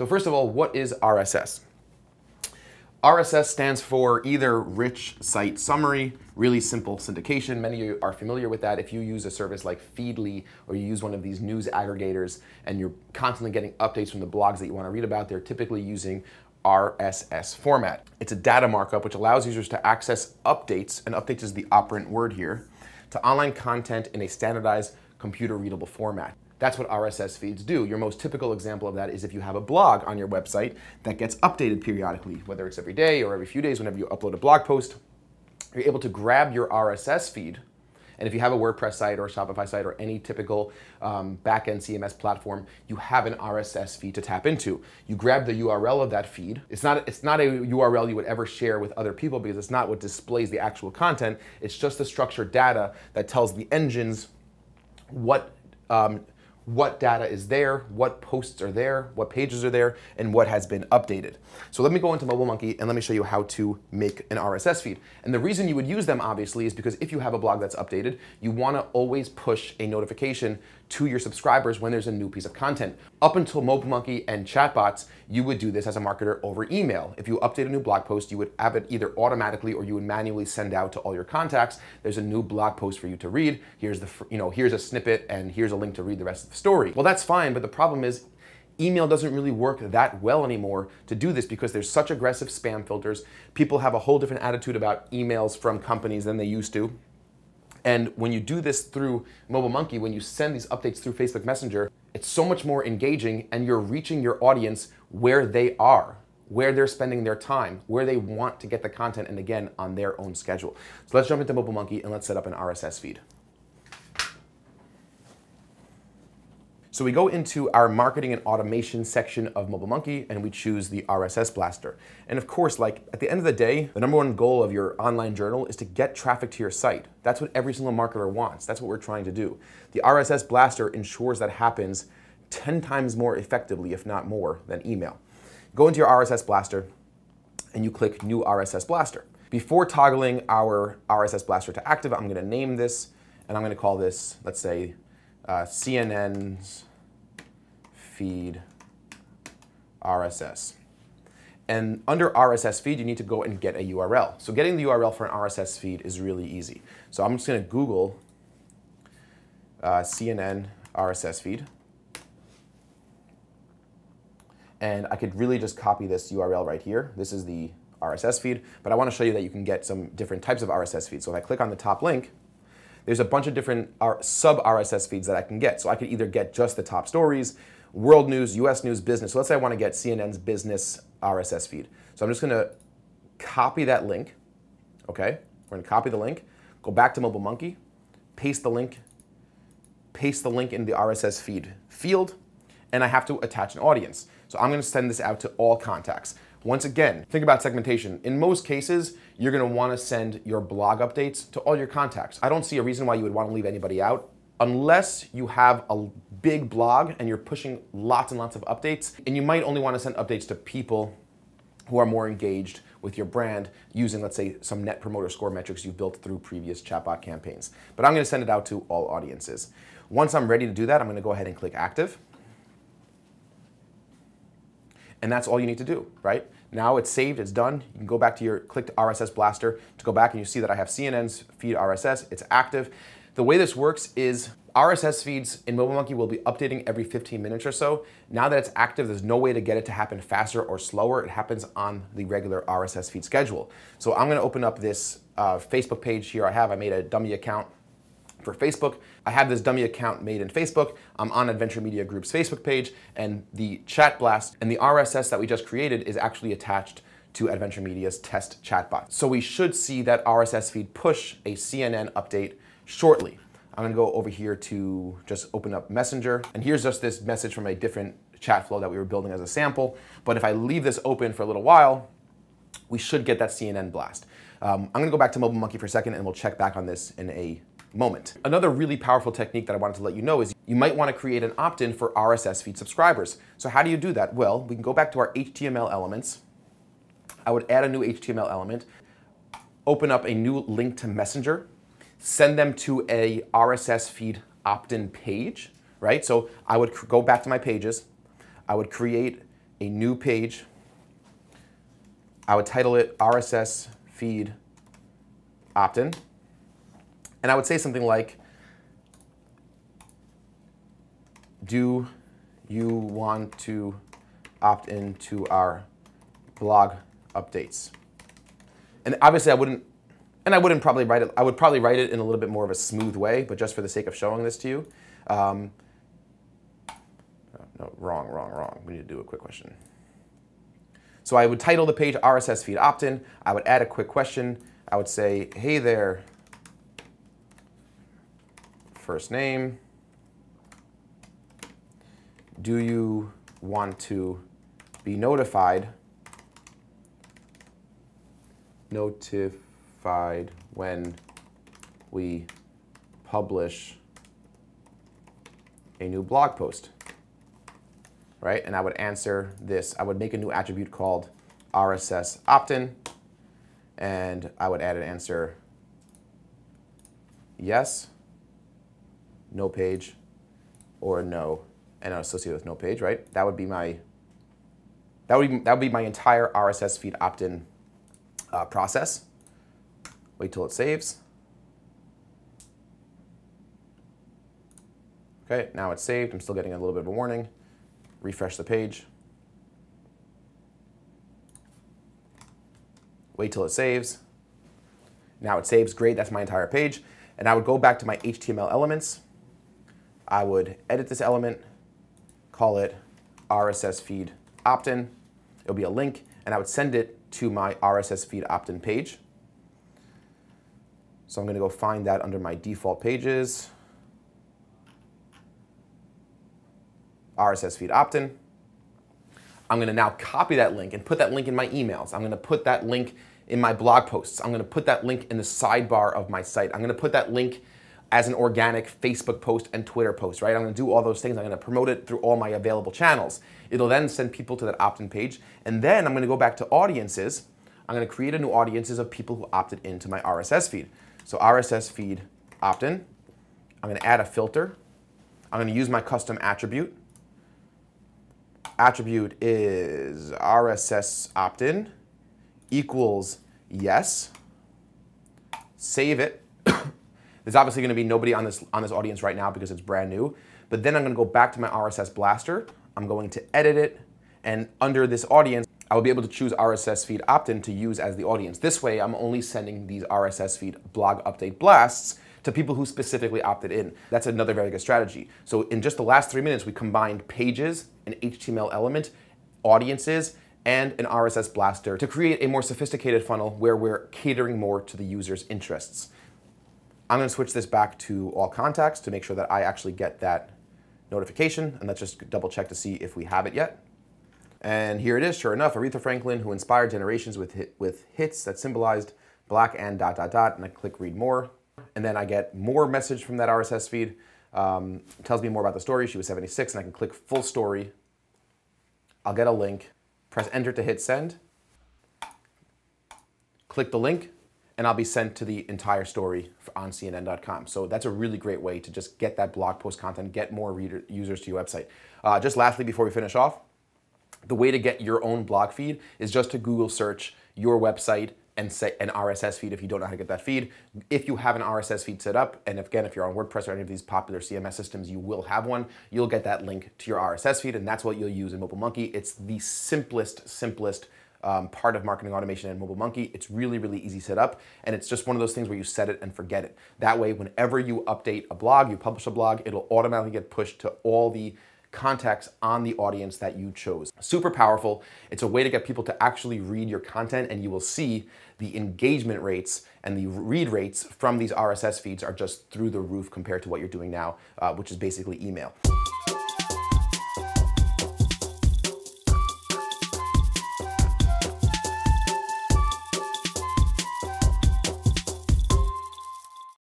So first of all, what is RSS? RSS stands for either rich site summary, really simple syndication. Many of you are familiar with that. If you use a service like Feedly or you use one of these news aggregators and you're constantly getting updates from the blogs that you want to read about, they're typically using RSS format. It's a data markup which allows users to access updates, and updates is the operant word here, to online content in a standardized computer readable format. That's what RSS feeds do. Your most typical example of that is if you have a blog on your website that gets updated periodically, whether it's every day or every few days whenever you upload a blog post, you're able to grab your RSS feed and if you have a WordPress site or a Shopify site or any typical um, backend CMS platform, you have an RSS feed to tap into. You grab the URL of that feed. It's not, it's not a URL you would ever share with other people because it's not what displays the actual content. It's just the structured data that tells the engines what um, what data is there, what posts are there, what pages are there, and what has been updated. So let me go into MobileMonkey and let me show you how to make an RSS feed. And the reason you would use them obviously is because if you have a blog that's updated, you want to always push a notification to your subscribers when there's a new piece of content. Up until MobileMonkey and chatbots, you would do this as a marketer over email. If you update a new blog post, you would have it either automatically or you would manually send out to all your contacts. There's a new blog post for you to read. Here's the, you know, here's a snippet and here's a link to read the rest of the story. Well, that's fine, but the problem is email doesn't really work that well anymore to do this because there's such aggressive spam filters. People have a whole different attitude about emails from companies than they used to. And when you do this through MobileMonkey, when you send these updates through Facebook Messenger, it's so much more engaging and you're reaching your audience where they are, where they're spending their time, where they want to get the content, and again, on their own schedule. So let's jump into MobileMonkey and let's set up an RSS feed. So we go into our marketing and automation section of MobileMonkey and we choose the RSS Blaster. And of course, like at the end of the day, the number one goal of your online journal is to get traffic to your site. That's what every single marketer wants. That's what we're trying to do. The RSS Blaster ensures that happens 10 times more effectively, if not more, than email. Go into your RSS Blaster and you click New RSS Blaster. Before toggling our RSS Blaster to active, I'm gonna name this and I'm gonna call this, let's say, uh, CNN's feed RSS. And under RSS feed, you need to go and get a URL. So getting the URL for an RSS feed is really easy. So I'm just going to Google uh, CNN RSS feed. And I could really just copy this URL right here. This is the RSS feed, but I want to show you that you can get some different types of RSS feeds. So if I click on the top link, there's a bunch of different sub RSS feeds that I can get. So I could either get just the top stories, world news, US news, business. So let's say I want to get CNN's business RSS feed. So I'm just going to copy that link. Okay, we're going to copy the link, go back to MobileMonkey, paste the link, paste the link in the RSS feed field, and I have to attach an audience. So I'm going to send this out to all contacts. Once again, think about segmentation. In most cases, you're gonna wanna send your blog updates to all your contacts. I don't see a reason why you would wanna leave anybody out unless you have a big blog and you're pushing lots and lots of updates, and you might only wanna send updates to people who are more engaged with your brand using, let's say, some net promoter score metrics you've built through previous chatbot campaigns. But I'm gonna send it out to all audiences. Once I'm ready to do that, I'm gonna go ahead and click active. And that's all you need to do, right? Now it's saved, it's done. You can go back to your clicked RSS Blaster to go back and you see that I have CNN's feed RSS, it's active. The way this works is RSS feeds in MobileMonkey will be updating every 15 minutes or so. Now that it's active, there's no way to get it to happen faster or slower. It happens on the regular RSS feed schedule. So I'm gonna open up this uh, Facebook page here I have. I made a dummy account for Facebook. I have this dummy account made in Facebook. I'm on Adventure Media Group's Facebook page, and the chat blast and the RSS that we just created is actually attached to Adventure Media's test chatbot. So we should see that RSS feed push a CNN update shortly. I'm gonna go over here to just open up Messenger, and here's just this message from a different chat flow that we were building as a sample. But if I leave this open for a little while, we should get that CNN blast. Um, I'm gonna go back to MobileMonkey for a second and we'll check back on this in a moment. Another really powerful technique that I wanted to let you know is you might want to create an opt-in for RSS feed subscribers. So how do you do that? Well, we can go back to our HTML elements. I would add a new HTML element, open up a new link to Messenger, send them to a RSS feed opt-in page, right? So I would go back to my pages, I would create a new page. I would title it RSS feed opt-in. And I would say something like, do you want to opt into our blog updates? And obviously I wouldn't, and I wouldn't probably write it, I would probably write it in a little bit more of a smooth way, but just for the sake of showing this to you. Um, no, wrong, wrong, wrong. We need to do a quick question. So I would title the page RSS feed opt-in. I would add a quick question. I would say, hey there, first name. Do you want to be notified notified when we publish a new blog post, right? And I would answer this. I would make a new attribute called RSS opt-in, and I would add an answer yes, no page, or no, and associated with no page, right? That would be my that would be, that would be my entire RSS feed opt-in uh, process. Wait till it saves. Okay, now it's saved. I'm still getting a little bit of a warning. Refresh the page. Wait till it saves. Now it saves, great, that's my entire page. And I would go back to my HTML elements. I would edit this element, call it RSS feed opt-in. It'll be a link, and I would send it to my RSS feed opt-in page. So I'm going to go find that under my default pages. RSS feed opt-in. I'm going to now copy that link and put that link in my emails. I'm going to put that link in my blog posts. I'm going to put that link in the sidebar of my site. I'm going to put that link as an organic Facebook post and Twitter post, right? I'm to do all those things. I'm going to promote it through all my available channels. It'll then send people to that opt-in page. And then I'm going to go back to audiences. I'm going to create a new audiences of people who opted into my RSS feed. So RSS feed opt-in. I'm going to add a filter. I'm going to use my custom attribute attribute is RSS opt-in equals yes. Save it. There's obviously going to be nobody on this, on this audience right now because it's brand new. But then I'm going to go back to my RSS blaster. I'm going to edit it. And under this audience, I will be able to choose RSS feed opt-in to use as the audience. This way, I'm only sending these RSS feed blog update blasts to people who specifically opted in. That's another very good strategy. So in just the last three minutes, we combined pages, an HTML element, audiences, and an RSS blaster to create a more sophisticated funnel where we're catering more to the user's interests. I'm gonna switch this back to all contacts to make sure that I actually get that notification, and let's just double check to see if we have it yet. And here it is, sure enough, Aretha Franklin, who inspired generations with, hit, with hits that symbolized black and dot, dot, dot, and I click read more and then I get more message from that RSS feed. Um, tells me more about the story. She was 76, and I can click full story. I'll get a link, press enter to hit send, click the link, and I'll be sent to the entire story on CNN.com. So that's a really great way to just get that blog post content, get more reader, users to your website. Uh, just lastly, before we finish off, the way to get your own blog feed is just to Google search your website and say an RSS feed if you don't know how to get that feed. If you have an RSS feed set up, and again, if you're on WordPress or any of these popular CMS systems, you will have one, you'll get that link to your RSS feed, and that's what you'll use in MobileMonkey. It's the simplest, simplest um, part of marketing automation in MobileMonkey. It's really, really easy set up, and it's just one of those things where you set it and forget it. That way, whenever you update a blog, you publish a blog, it'll automatically get pushed to all the contacts on the audience that you chose. Super powerful. It's a way to get people to actually read your content and you will see the engagement rates and the read rates from these RSS feeds are just through the roof compared to what you're doing now, uh, which is basically email.